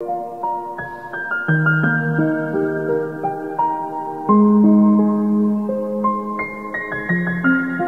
you